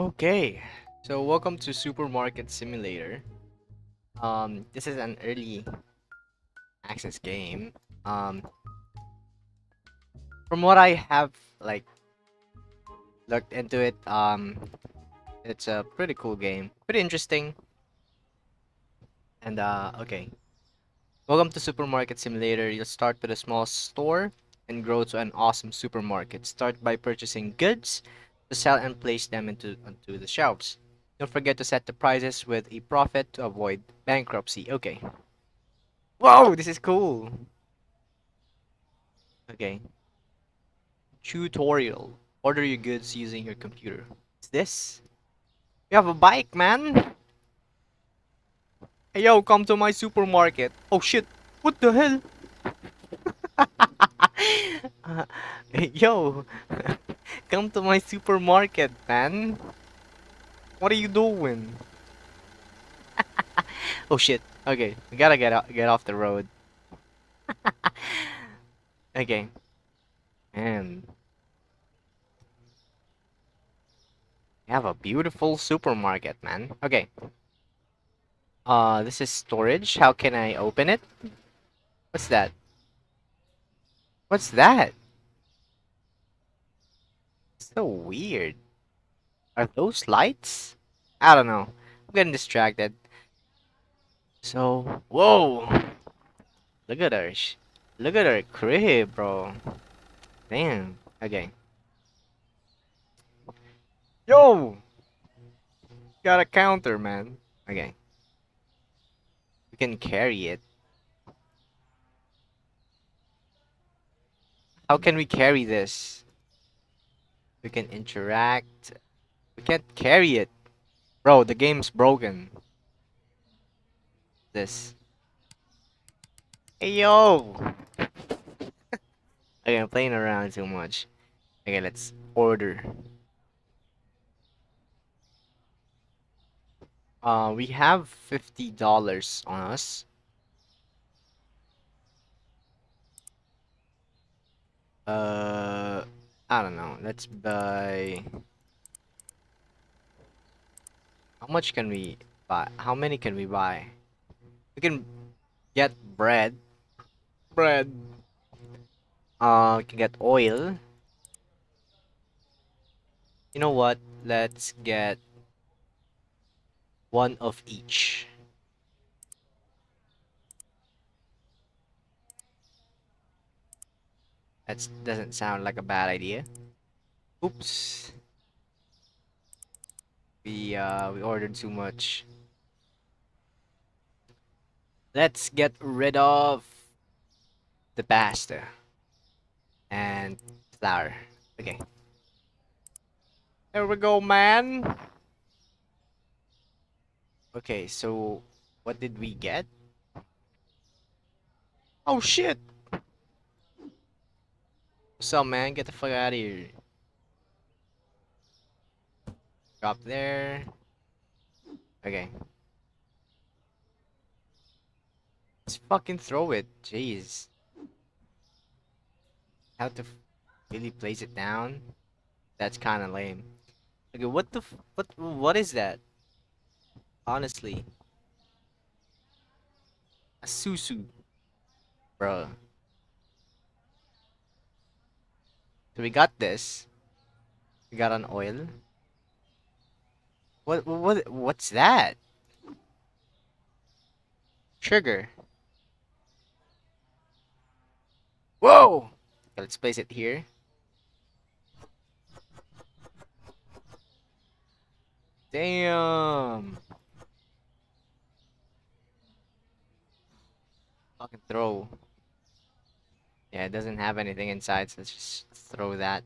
Okay, so welcome to Supermarket Simulator. Um, this is an early access game. Um, from what I have like looked into it, um, it's a pretty cool game, pretty interesting. And uh, okay, welcome to Supermarket Simulator. You'll start with a small store and grow to an awesome supermarket. Start by purchasing goods to sell and place them into onto the shelves. Don't forget to set the prices with a profit to avoid bankruptcy. Okay. Whoa, this is cool. Okay. Tutorial. Order your goods using your computer. What's this? You have a bike, man. Hey, yo, come to my supermarket. Oh, shit. What the hell? yo. come to my supermarket, man. What are you doing? oh shit. Okay, we gotta get out, get off the road. okay. And you have a beautiful supermarket, man. Okay. Uh, this is storage. How can I open it? What's that? What's that? So weird. Are those lights? I don't know. I'm getting distracted. So, whoa! Look at her. Look at her crib, bro. Damn. Okay. Yo! Got a counter, man. Okay. We can carry it. How can we carry this? We can interact. We can't carry it. Bro, the game's broken. This. Hey, yo! okay, I'm playing around too much. Okay, let's order. Uh, we have $50 on us. Uh, I don't know. Let's buy... How much can we buy? How many can we buy? We can get bread. Bread. Uh, we can get oil. You know what? Let's get one of each. That doesn't sound like a bad idea. Oops. We uh we ordered too much. Let's get rid of the pasta and flour. Okay. There we go, man. Okay, so what did we get? Oh shit! What's up, man? Get the fuck out of here. Drop there. Okay. Let's fucking throw it. Jeez. How to really place it down? That's kind of lame. Okay, what the what what is that? Honestly. A susu. Bro. So we got this. We got an oil. What what what's that? Sugar. Whoa! Okay, let's place it here. Damn. Fucking throw. Yeah, it doesn't have anything inside, so let's just throw that.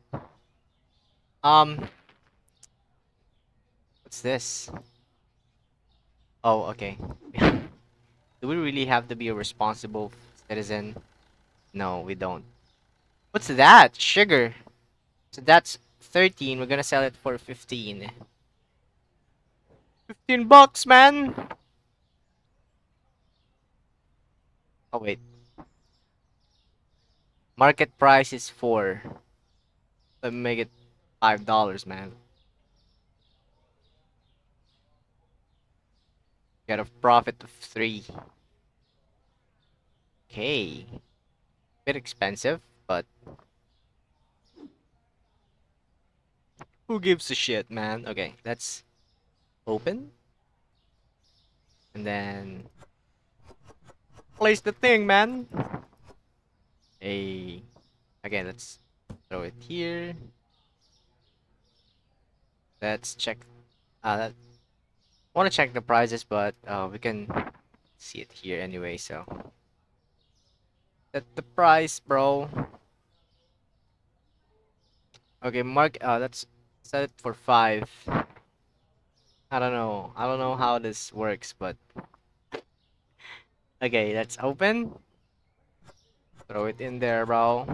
Um, what's this? Oh, okay. Do we really have to be a responsible citizen? No, we don't. What's that? Sugar. So that's 13. We're gonna sell it for 15. 15 bucks, man! Oh, wait. Market price is 4. Let me make it Five dollars, man. Get a profit of three. Okay. Bit expensive, but who gives a shit, man? Okay, let's open. And then place the thing, man. Hey. Okay, let's throw it here. Let's check. Uh, want to check the prices, but uh, we can see it here anyway. So set the price, bro. Okay, mark. Uh, let's set it for five. I don't know. I don't know how this works, but okay, let's open. Throw it in there, bro.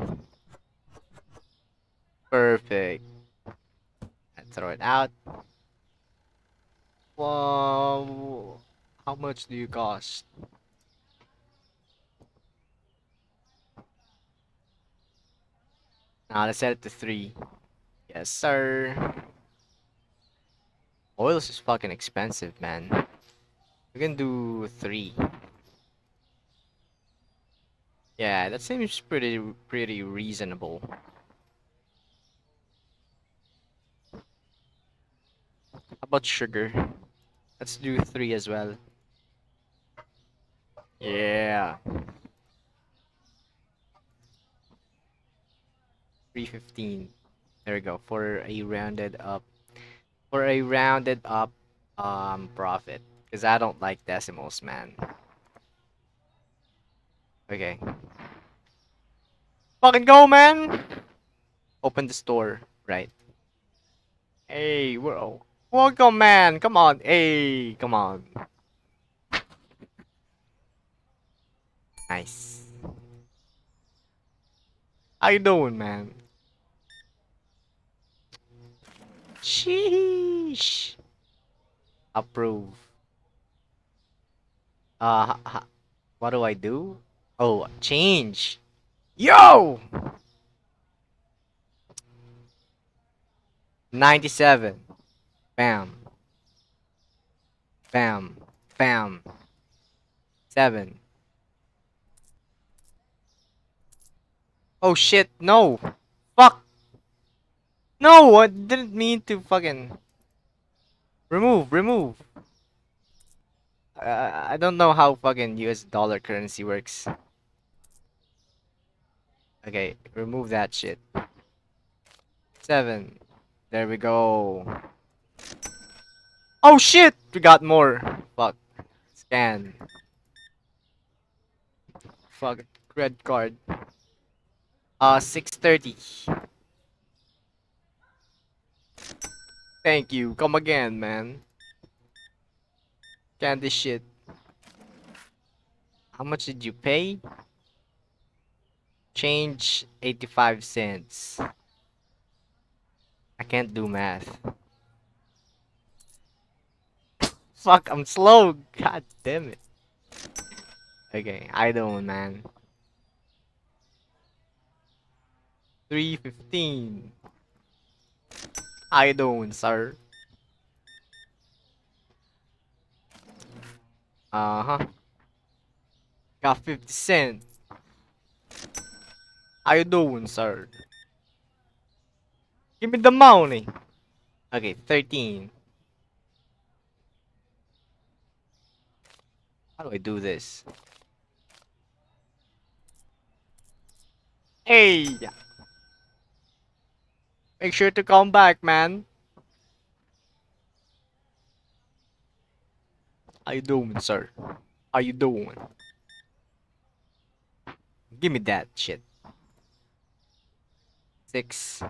Perfect. And throw it out. Wow. How much do you cost? Now let's set it to three. Yes, sir. Oil is just fucking expensive, man. We can do three. Yeah, that seems pretty pretty reasonable. How about sugar? Let's do three as well. Yeah. 315. There we go. For a rounded up for a rounded up um profit. Because I don't like decimals, man. Okay. Fucking go, man! Open the store. Right. Hey, whoa. Welcome, man. Come on. Hey, come on. Nice. How you doing, man? Sheesh. Approve. Uh, what do I do? Oh, change. Yo! 97. Bam. Bam. Bam. Seven. Oh shit, no! Fuck! No, I didn't mean to fucking... Remove, remove! Uh, I don't know how fucking US dollar currency works. Okay, remove that shit. Seven. There we go. Oh shit! We got more. Fuck. Scan. Fuck. Red card. Uh, 630. Thank you. Come again, man. This shit. How much did you pay? Change 85 cents. I can't do math. Fuck, I'm slow. God damn it. Okay, I don't, man. 315. I don't, sir? Uh-huh. Got 50 cents. How you doing, sir? Give me the money. Okay, 13. How do I do this? Hey! Make sure to come back, man. How you doing, sir? How you doing? Give me that shit. Six.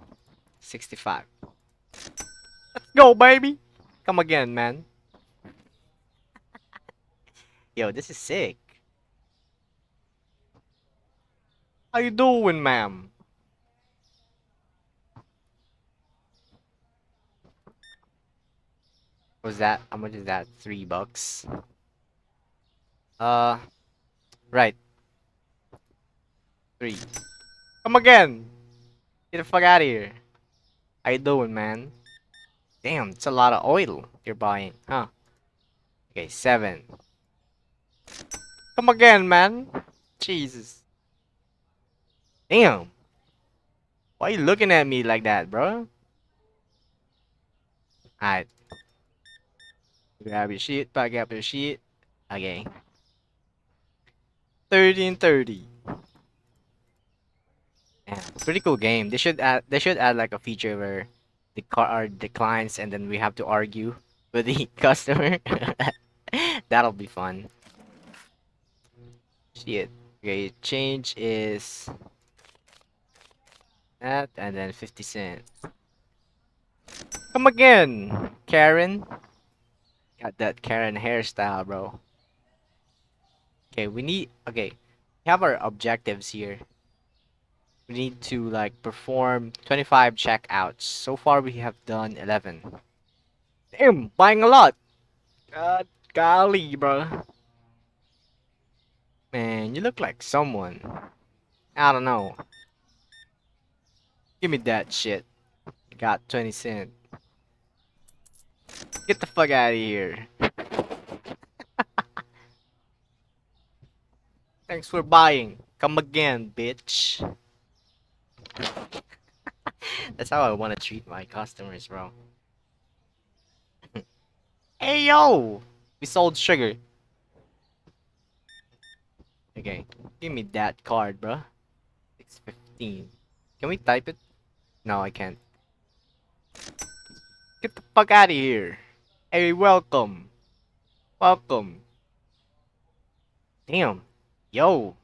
65. Let's go, baby! Come again, man. Yo, this is sick. How you doing, ma'am? Was that? How much is that? Three bucks. Uh, right. Three. Come again. Get the fuck out of here. How you doing, man? Damn, it's a lot of oil you're buying, huh? Okay, seven. Come again, man. Jesus. Damn. Why you looking at me like that, bro? Alright. Grab your shit, pack up your shit. Okay. 1330. Yeah, pretty cool game. They should add they should add like a feature where the car declines and then we have to argue with the customer. That'll be fun. See it. Okay, change is that and then 50 cent. Come again, Karen. Got that Karen hairstyle, bro. Okay, we need okay. We have our objectives here. We need to like perform 25 checkouts. So far we have done 11. Damn, buying a lot. God golly, bro. Man, you look like someone. I don't know. Give me that shit. Got 20 cent. Get the fuck out of here. Thanks for buying. Come again, bitch. That's how I want to treat my customers, bro. hey, yo! We sold sugar. Okay, give me that card, bro. 615. Can we type it? No, I can't. Get the fuck out of here. Hey, welcome. Welcome. Damn. Yo.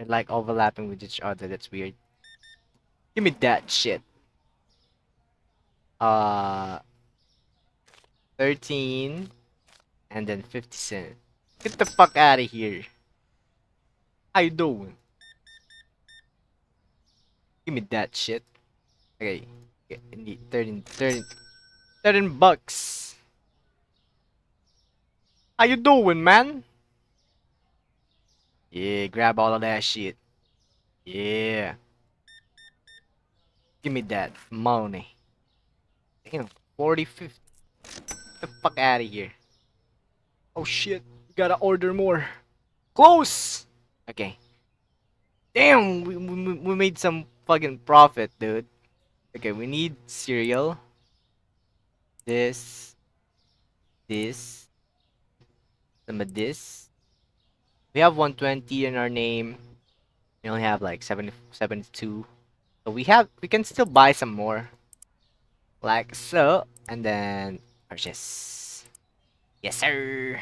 They're like overlapping with each other. That's weird. Give me that shit. Uh, 13 and then 50 cent. Get the fuck out of here. How you doing? Give me that shit. Okay. I need 13, 13, 13 bucks. How you doing, man? Yeah, grab all of that shit. Yeah. Give me that money. Damn, 40, 50. Get the fuck out of here. Oh shit, we gotta order more. Close! Okay. Damn, we, we, we made some fucking profit, dude. Okay, we need cereal. This. This. Some of this. We have 120 in our name. We only have like 70, 72. So we have, we can still buy some more. Like so. And then purchase. Yes, sir.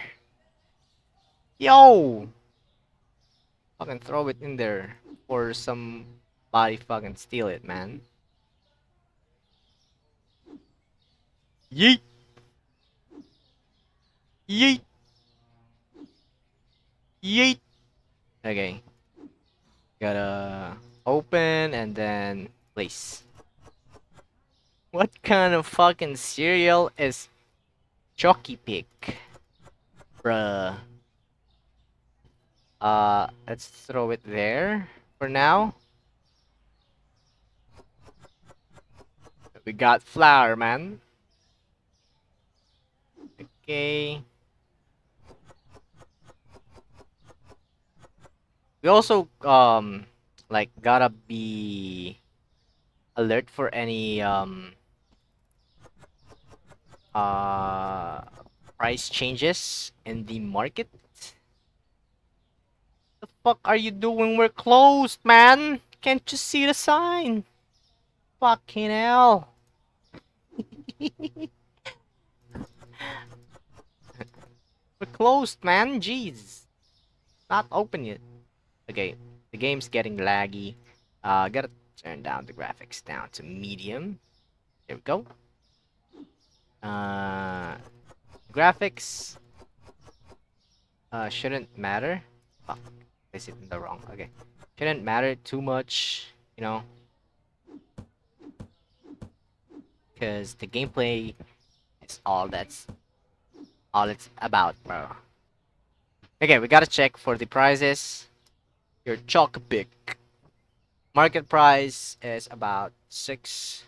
Yo! Fucking throw it in there. Or somebody fucking steal it, man. Yeet! Yeet! Yeet! Okay. Gotta open and then place. What kind of fucking cereal is Chalky Pick? Bruh. Uh, let's throw it there for now. We got flour, man. Okay. We also um like gotta be alert for any um uh price changes in the market. The fuck are you doing? We're closed, man. Can't you see the sign? Fucking hell. We're closed, man. Jeez. Not open yet. Okay, the game's getting laggy. Uh, gotta turn down the graphics down to medium. There we go. Uh, graphics uh, shouldn't matter. Fuck, I it in the wrong. Okay, shouldn't matter too much, you know, because the gameplay is all that's all it's about, bro. Okay, we gotta check for the prizes. Your chalk pick. Market price is about six.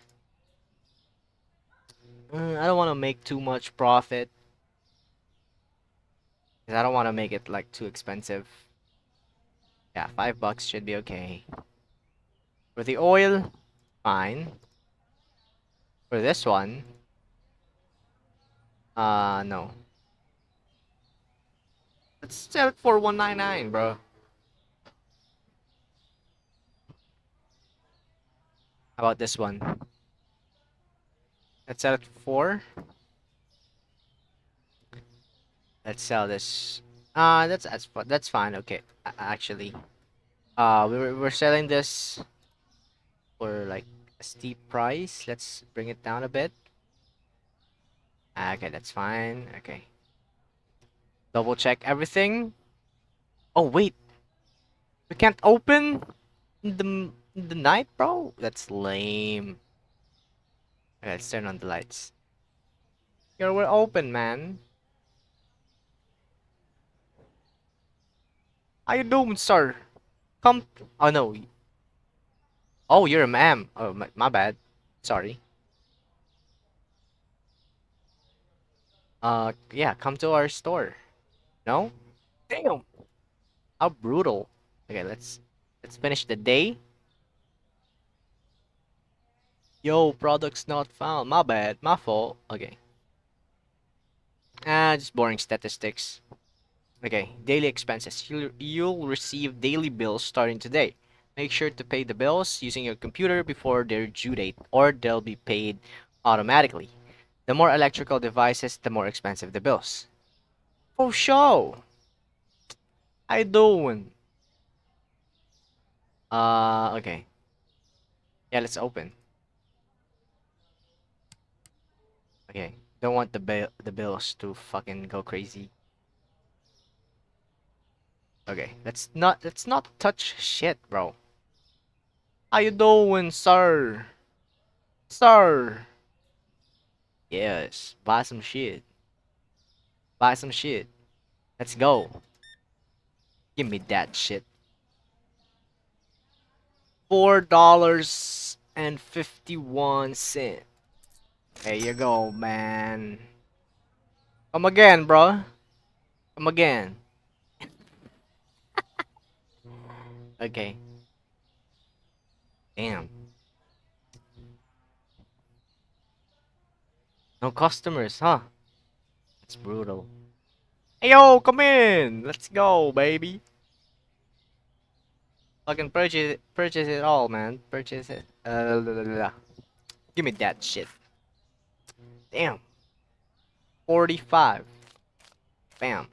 Uh, I don't want to make too much profit. Cause I don't want to make it like too expensive. Yeah, five bucks should be okay. For the oil, fine. For this one, uh, no. Let's sell it for 199, bro. About this one? Let's sell it for. Let's sell this. Uh, that's that's that's fine. Okay, actually, uh, we we're we're selling this for like a steep price. Let's bring it down a bit. Okay, that's fine. Okay. Double check everything. Oh wait, we can't open the the night, bro. That's lame. Okay, let's turn on the lights. Here we're open, man. How you doing, sir? Come. Oh no. Oh, you're a ma'am. Oh, my, my bad. Sorry. Uh, yeah, come to our store. No? Damn. How brutal. Okay, let's let's finish the day. Yo, products not found. My bad. My fault. Okay. Ah, just boring statistics. Okay, daily expenses. You'll, you'll receive daily bills starting today. Make sure to pay the bills using your computer before their due date, or they'll be paid automatically. The more electrical devices, the more expensive the bills. For sure. I don't. Uh, okay. Yeah, let's open. Okay, don't want the bill the bills to fucking go crazy. Okay, let's not let's not touch shit, bro. How you doing, sir? Sir. Yes, buy some shit. Buy some shit. Let's go. Give me that shit. Four dollars and fifty-one cent. There you go, man. Come again, bro. Come again. okay. Damn. No customers, huh? It's brutal. Hey yo, come in! Let's go, baby. Fucking purchase purchase it all, man. Purchase it. Uh, blah, blah, blah. Give me that shit. Damn. 45. Bam.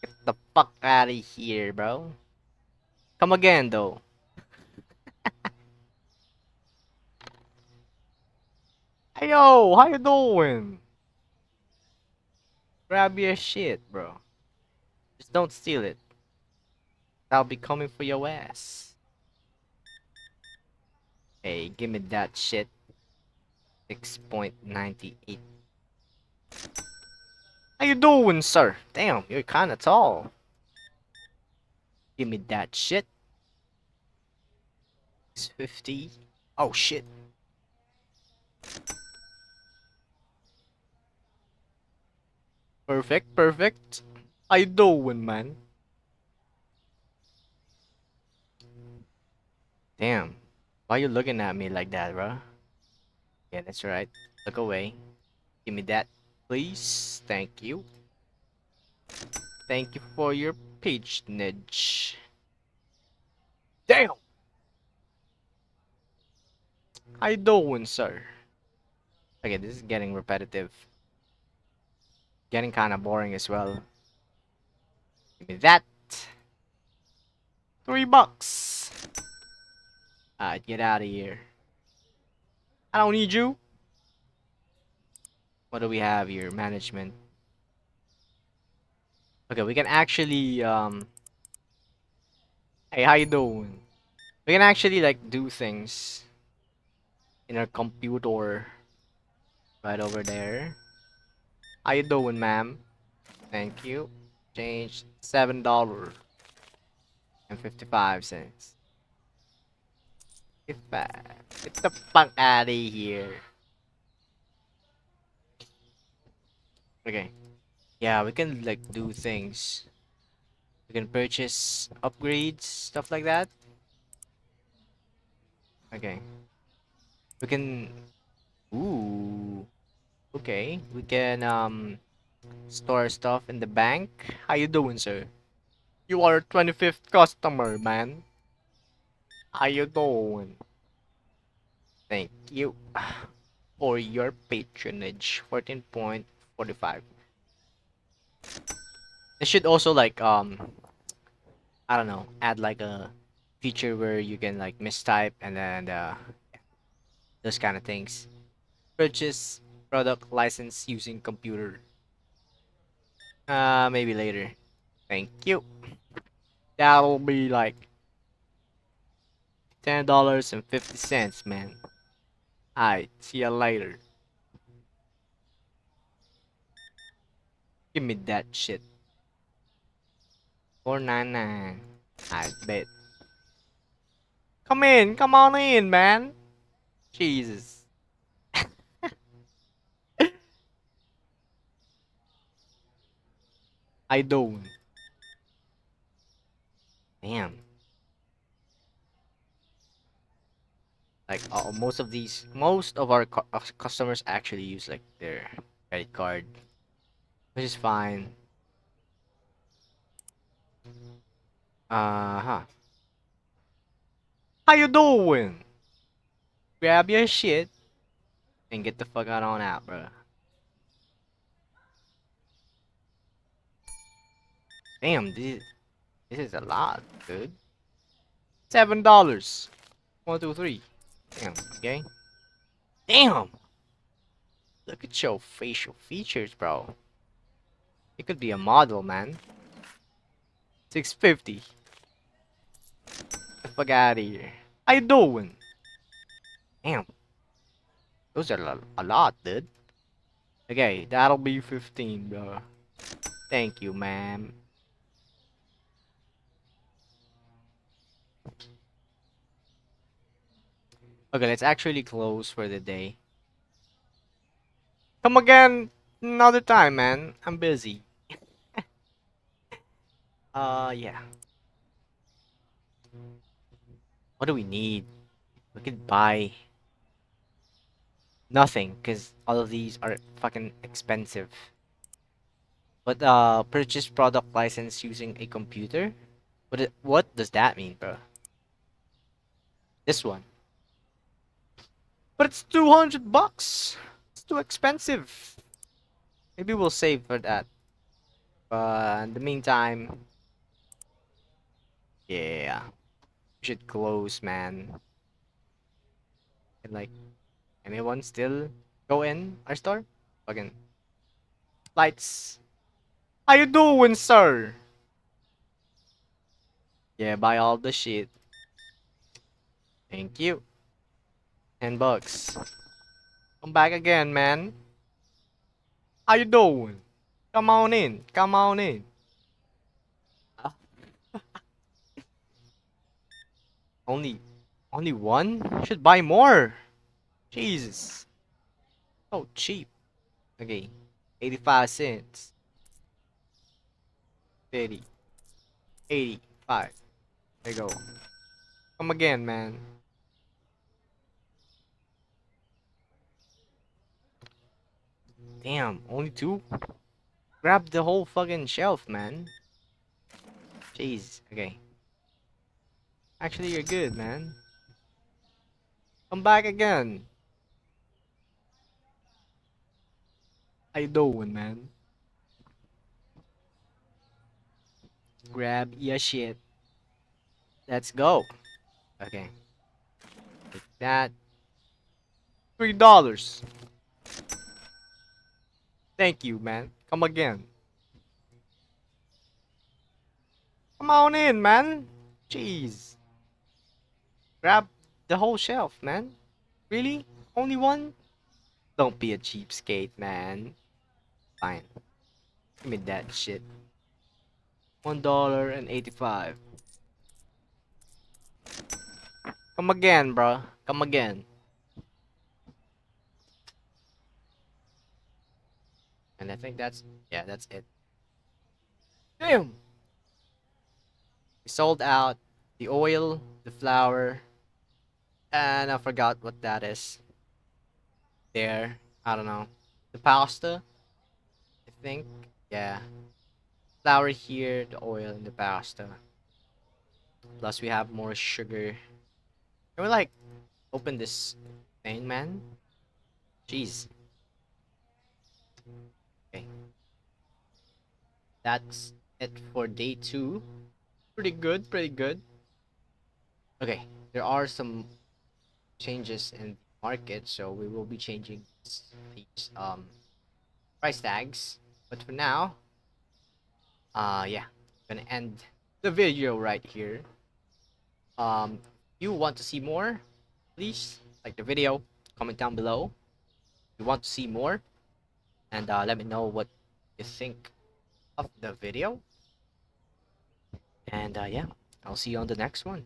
Get the fuck out of here, bro. Come again, though. hey, yo, how you doing? Grab your shit, bro. Just don't steal it. I'll be coming for your ass. Hey, give me that shit. 6.98. How you doing, sir? Damn, you're kinda tall. Give me that shit. 650. Oh, shit. Perfect, perfect. How you doing, man? Damn. Why you looking at me like that, bro? Yeah, that's right. Look away. Give me that, please. Thank you. Thank you for your patronage. Damn! How you doing, sir? Okay, this is getting repetitive. Getting kind of boring as well. Give me that. Three bucks. Alright, get out of here. I don't need you. What do we have here? Management. Okay, we can actually, um... Hey, how you doing? We can actually, like, do things in our computer right over there. How you doing, ma'am? Thank you. Change seven dollars and fifty-five cents. Get back. Get the fuck out of here. Okay. Yeah, we can like do things. We can purchase upgrades, stuff like that. Okay. We can Ooh. Okay. We can um store stuff in the bank. How you doing, sir? You are 25th customer, man. How you doing? Thank you for your patronage. 14.45. It should also like um I don't know, add like a feature where you can like mistype and then uh those kind of things. Purchase product license using computer. Uh maybe later. Thank you. That'll be like ten dollars and fifty cents, man. Alright, see ya later. Give me that shit. Four nine nine. I bet. Come in, come on in, man. Jesus. I don't. Damn. Like uh, most of these, most of our uh, customers actually use like their credit card, which is fine. Uh huh. How you doing? Grab your shit and get the fuck out on out, bro. Damn, this this is a lot, dude. Seven dollars. One, two, three. Damn, okay. Damn! Look at your facial features, bro. You could be a model, man. 650. the fuck out here. How you doing? Damn. Those are a lot, dude. Okay, that'll be 15, bro. Thank you, ma'am. Okay, let's actually close for the day. Come again another time, man. I'm busy. uh, yeah. What do we need? We could buy nothing because all of these are fucking expensive. But uh, purchase product license using a computer? What, what does that mean, bro? This one. But it's 200 bucks. It's too expensive. Maybe we'll save for that. But in the meantime, yeah, we should close, man. And like, anyone still go in our store? Fucking lights. How you doing, sir? Yeah, buy all the shit. Thank you. 10 bucks. Come back again, man. How you doing? Come on in. Come on in. only only one? Should buy more. Jesus. So cheap. Okay. 85 cents. 30. 85. There you go. Come again, man. Damn, only two? Grab the whole fucking shelf, man. Jeez, okay. Actually, you're good, man. Come back again. How you doing, man? Grab your shit. Let's go. Okay. Take that. Three dollars. Thank you, man. Come again. Come on in, man. Jeez. Grab the whole shelf, man. Really? Only one? Don't be a cheapskate, man. Fine. Give me that shit. One dollar and eighty-five. Come again, bro. Come again. And I think that's yeah, that's it. Damn. We sold out the oil, the flour, and I forgot what that is. There, I don't know. The pasta, I think. Yeah. Flour here, the oil, and the pasta. Plus, we have more sugar. Can we like open this thing, man? Jeez. Okay. That's it for day two. Pretty good, pretty good. Okay, there are some changes in the market, so we will be changing these um price tags. But for now, uh yeah, gonna end the video right here. Um, if you want to see more, please like the video, comment down below. If you want to see more, and uh, let me know what you think of the video. And uh, yeah, I'll see you on the next one.